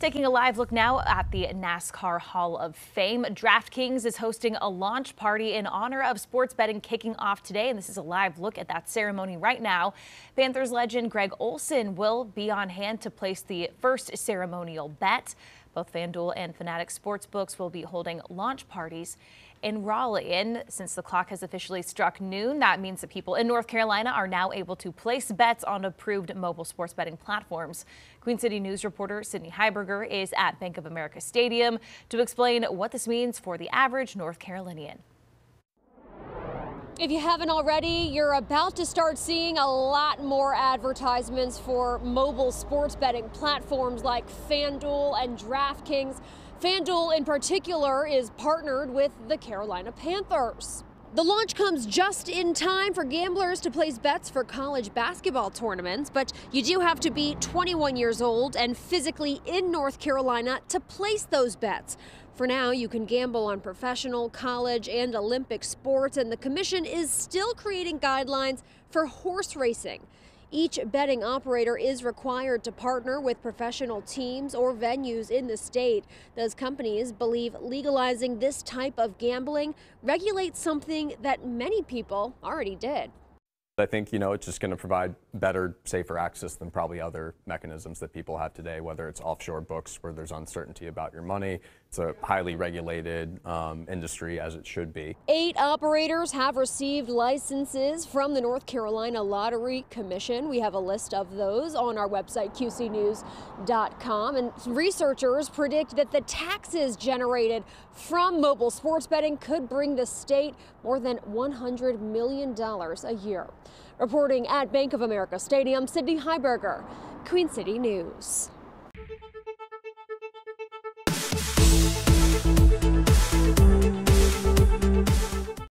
Taking a live look now at the NASCAR Hall of Fame. DraftKings is hosting a launch party in honor of sports betting kicking off today, and this is a live look at that ceremony right now. Panthers legend Greg Olsen will be on hand to place the first ceremonial bet. Both FanDuel and Fanatics Sportsbooks will be holding launch parties in Raleigh. And since the clock has officially struck noon, that means that people in North Carolina are now able to place bets on approved mobile sports betting platforms. Queen City News reporter Sydney Heiberger is at Bank of America Stadium to explain what this means for the average North Carolinian. If you haven't already, you're about to start seeing a lot more advertisements for mobile sports betting platforms like FanDuel and DraftKings. FanDuel in particular is partnered with the Carolina Panthers. The launch comes just in time for gamblers to place bets for college basketball tournaments, but you do have to be 21 years old and physically in North Carolina to place those bets. For now, you can gamble on professional, college, and Olympic sports, and the Commission is still creating guidelines for horse racing. Each betting operator is required to partner with professional teams or venues in the state. Those companies believe legalizing this type of gambling regulates something that many people already did. I think, you know, it's just going to provide better, safer access than probably other mechanisms that people have today, whether it's offshore books where there's uncertainty about your money. It's a highly regulated um, industry, as it should be. Eight operators have received licenses from the North Carolina Lottery Commission. We have a list of those on our website, qcnews.com. And researchers predict that the taxes generated from mobile sports betting could bring the state more than $100 million a year. Reporting at Bank of America Stadium, Sydney Heiberger, Queen City News.